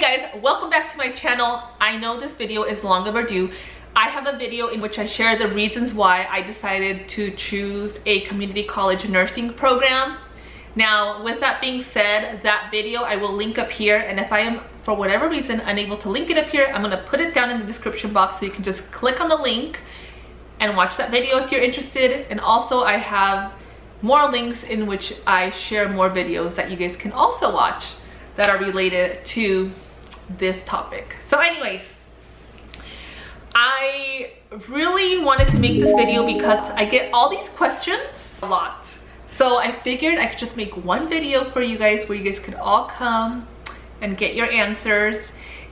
Hey guys, welcome back to my channel. I know this video is long overdue. I have a video in which I share the reasons why I decided to choose a community college nursing program. Now, with that being said, that video I will link up here and if I am, for whatever reason, unable to link it up here, I'm gonna put it down in the description box so you can just click on the link and watch that video if you're interested. And also I have more links in which I share more videos that you guys can also watch that are related to this topic. So anyways, I really wanted to make this video because I get all these questions a lot. So I figured I could just make one video for you guys where you guys could all come and get your answers.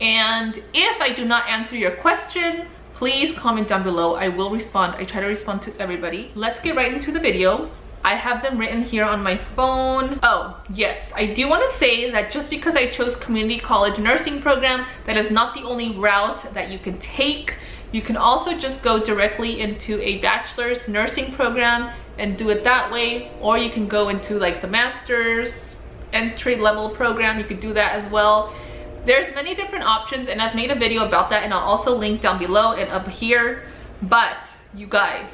And if I do not answer your question, please comment down below. I will respond. I try to respond to everybody. Let's get right into the video. I have them written here on my phone. Oh, yes, I do want to say that just because I chose community college nursing program, that is not the only route that you can take. You can also just go directly into a bachelor's nursing program and do it that way, or you can go into like the master's entry level program. You could do that as well. There's many different options and I've made a video about that and I'll also link down below and up here. But you guys,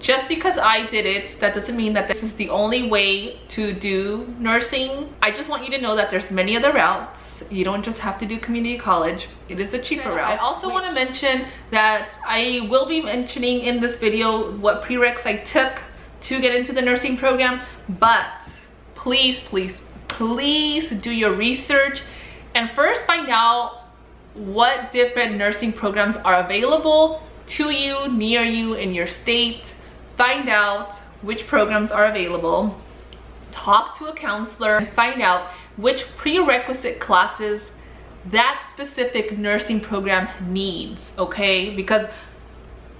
just because I did it, that doesn't mean that this is the only way to do nursing. I just want you to know that there's many other routes. You don't just have to do community college. It is a cheaper route. I also want to mention that I will be mentioning in this video what prereqs I took to get into the nursing program, but please, please, please do your research and first find out what different nursing programs are available to you, near you, in your state find out which programs are available, talk to a counselor, and find out which prerequisite classes that specific nursing program needs, okay? Because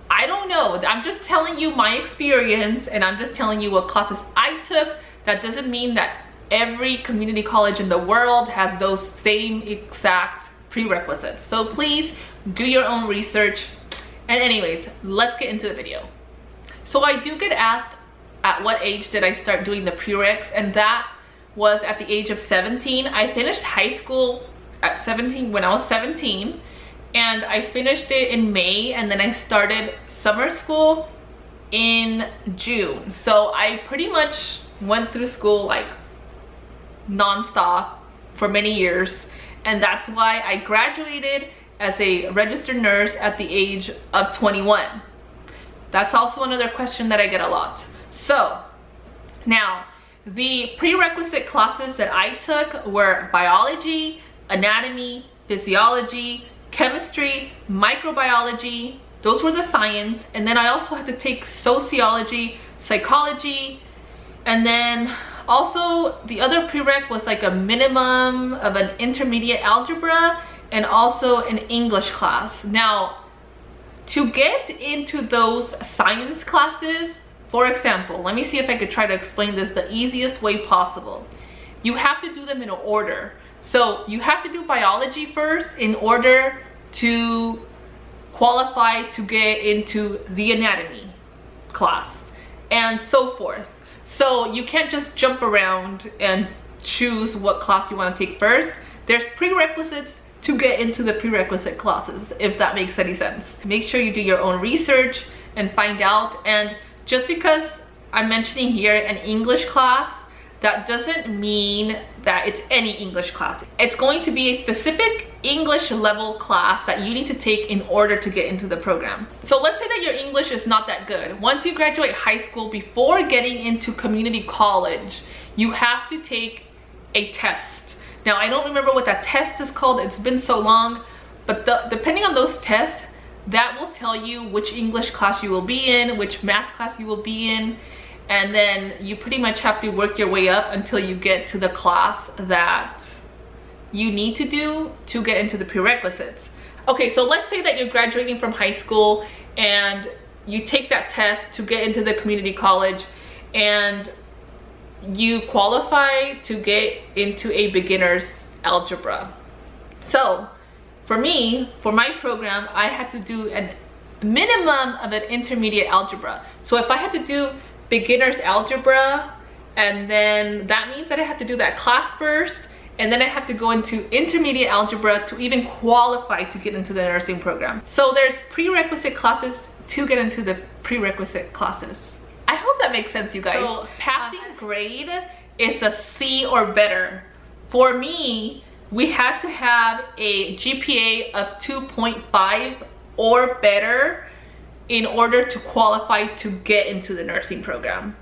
I don't know, I'm just telling you my experience and I'm just telling you what classes I took. That doesn't mean that every community college in the world has those same exact prerequisites. So please do your own research. And anyways, let's get into the video. So I do get asked at what age did I start doing the prereqs and that was at the age of 17. I finished high school at 17 when I was 17 and I finished it in May and then I started summer school in June. So I pretty much went through school like non-stop for many years and that's why I graduated as a registered nurse at the age of 21. That's also another question that I get a lot. So now the prerequisite classes that I took were biology, anatomy, physiology, chemistry, microbiology, those were the science. And then I also had to take sociology, psychology, and then also the other prereq was like a minimum of an intermediate algebra and also an English class. Now, to get into those science classes, for example, let me see if I could try to explain this the easiest way possible. You have to do them in order. So you have to do biology first in order to qualify to get into the anatomy class and so forth. So you can't just jump around and choose what class you want to take first. There's prerequisites to get into the prerequisite classes, if that makes any sense. Make sure you do your own research and find out. And just because I'm mentioning here an English class, that doesn't mean that it's any English class. It's going to be a specific English level class that you need to take in order to get into the program. So let's say that your English is not that good. Once you graduate high school, before getting into community college, you have to take a test now, I don't remember what that test is called. It's been so long. But the, depending on those tests, that will tell you which English class you will be in, which math class you will be in. And then you pretty much have to work your way up until you get to the class that you need to do to get into the prerequisites. Okay, so let's say that you're graduating from high school and you take that test to get into the community college and you qualify to get into a beginner's algebra. So for me, for my program, I had to do a minimum of an intermediate algebra. So if I had to do beginner's algebra, and then that means that I have to do that class first, and then I have to go into intermediate algebra to even qualify to get into the nursing program. So there's prerequisite classes to get into the prerequisite classes. That makes sense, you guys. So uh, passing grade is a C or better. For me, we had to have a GPA of 2.5 or better in order to qualify to get into the nursing program.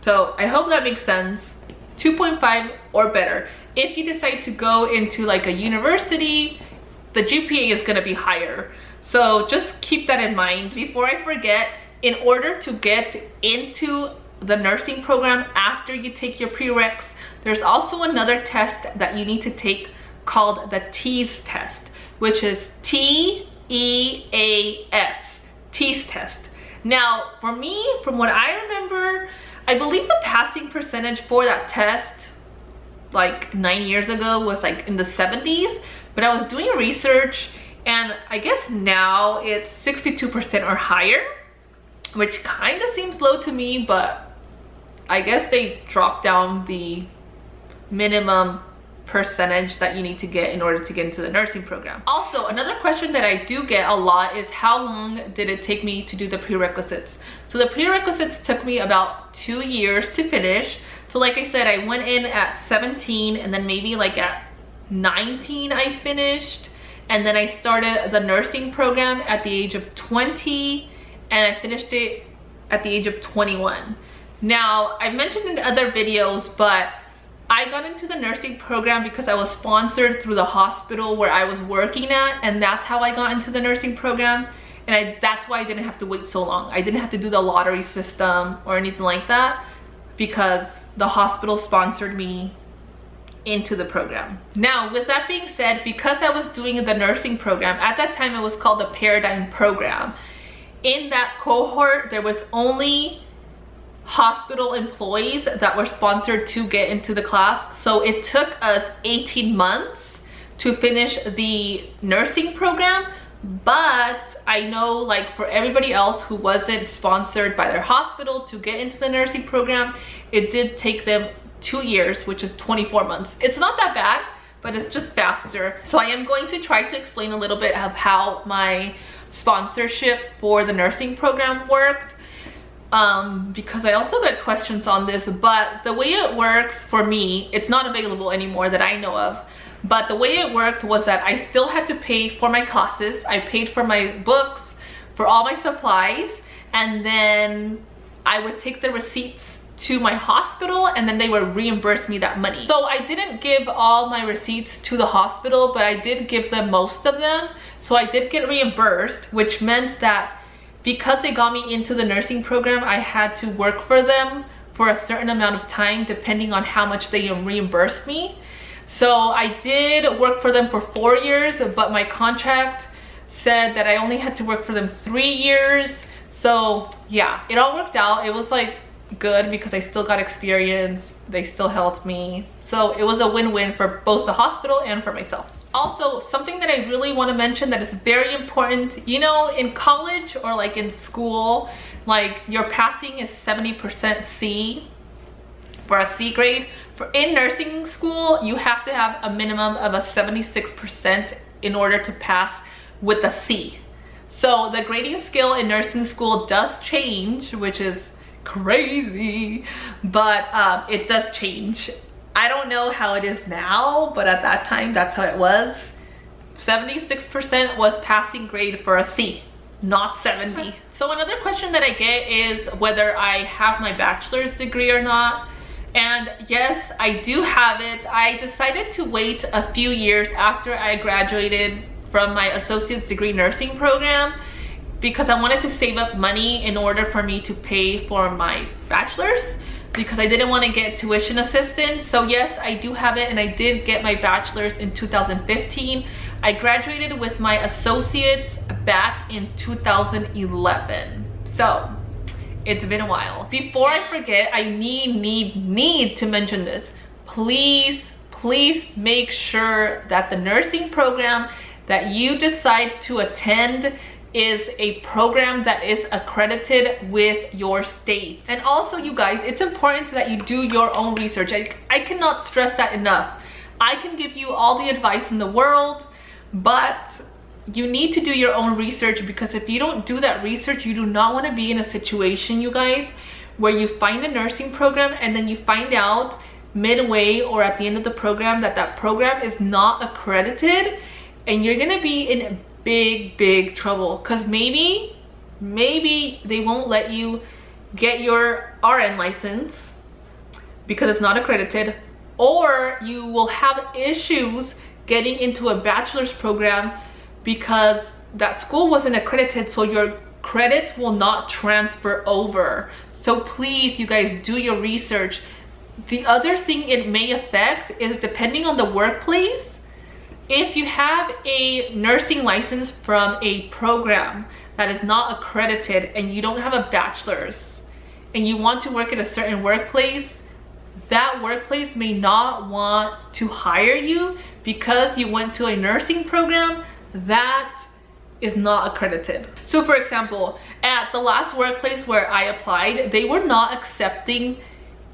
So I hope that makes sense. 2.5 or better. If you decide to go into like a university, the GPA is gonna be higher. So just keep that in mind. Before I forget, in order to get into the nursing program after you take your prereqs, there's also another test that you need to take called the TEAS test, which is T-E-A-S, TEAS test. Now, for me, from what I remember, I believe the passing percentage for that test like nine years ago was like in the 70s, but I was doing research and I guess now it's 62% or higher, which kind of seems low to me, but I guess they drop down the minimum percentage that you need to get in order to get into the nursing program. Also, another question that I do get a lot is how long did it take me to do the prerequisites? So the prerequisites took me about two years to finish. So like I said, I went in at 17 and then maybe like at 19 I finished. And then I started the nursing program at the age of 20 and I finished it at the age of 21. Now, I've mentioned in other videos, but I got into the nursing program because I was sponsored through the hospital where I was working at and that's how I got into the nursing program and I, that's why I didn't have to wait so long. I didn't have to do the lottery system or anything like that because the hospital sponsored me into the program. Now, with that being said, because I was doing the nursing program, at that time it was called the Paradigm Program. In that cohort, there was only hospital employees that were sponsored to get into the class. So it took us 18 months to finish the nursing program. But I know like for everybody else who wasn't sponsored by their hospital to get into the nursing program, it did take them two years, which is 24 months. It's not that bad, but it's just faster. So I am going to try to explain a little bit of how my sponsorship for the nursing program worked um, because I also got questions on this, but the way it works for me, it's not available anymore that I know of. But the way it worked was that I still had to pay for my classes. I paid for my books, for all my supplies, and then I would take the receipts to my hospital and then they would reimburse me that money. So I didn't give all my receipts to the hospital, but I did give them most of them. So I did get reimbursed, which meant that because they got me into the nursing program, I had to work for them for a certain amount of time depending on how much they reimbursed me. So I did work for them for four years, but my contract said that I only had to work for them three years. So yeah, it all worked out. It was like good because I still got experience. They still helped me. So it was a win-win for both the hospital and for myself. Also, something that I really want to mention that is very important, you know, in college or like in school, like your passing is 70% C for a C grade. For in nursing school, you have to have a minimum of a 76% in order to pass with a C. So the grading scale in nursing school does change, which is crazy, but um, it does change. I don't know how it is now, but at that time, that's how it was. 76% was passing grade for a C, not 70. So another question that I get is whether I have my bachelor's degree or not. And yes, I do have it. I decided to wait a few years after I graduated from my associate's degree nursing program because I wanted to save up money in order for me to pay for my bachelor's because I didn't want to get tuition assistance. So yes, I do have it and I did get my bachelor's in 2015. I graduated with my associates back in 2011. So it's been a while. Before I forget, I need, need, need to mention this. Please, please make sure that the nursing program that you decide to attend is a program that is accredited with your state. And also you guys, it's important that you do your own research. I, I cannot stress that enough. I can give you all the advice in the world, but you need to do your own research because if you don't do that research, you do not want to be in a situation, you guys, where you find a nursing program and then you find out midway or at the end of the program that that program is not accredited and you're gonna be in big, big trouble. Because maybe, maybe they won't let you get your RN license because it's not accredited or you will have issues getting into a bachelor's program because that school wasn't accredited so your credits will not transfer over. So please you guys do your research. The other thing it may affect is depending on the workplace if you have a nursing license from a program that is not accredited and you don't have a bachelor's and you want to work at a certain workplace that workplace may not want to hire you because you went to a nursing program that is not accredited. So for example, at the last workplace where I applied, they were not accepting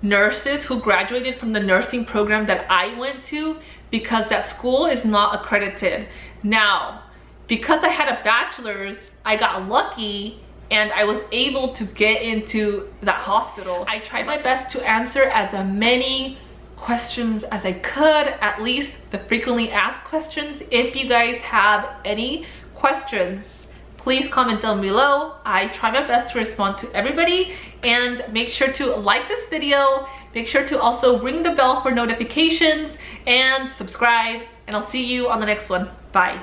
nurses who graduated from the nursing program that I went to because that school is not accredited. Now, because I had a bachelor's, I got lucky and I was able to get into that hospital. I tried my best to answer as many questions as I could, at least the frequently asked questions. If you guys have any questions, please comment down below. I try my best to respond to everybody and make sure to like this video. Make sure to also ring the bell for notifications and subscribe and I'll see you on the next one. Bye.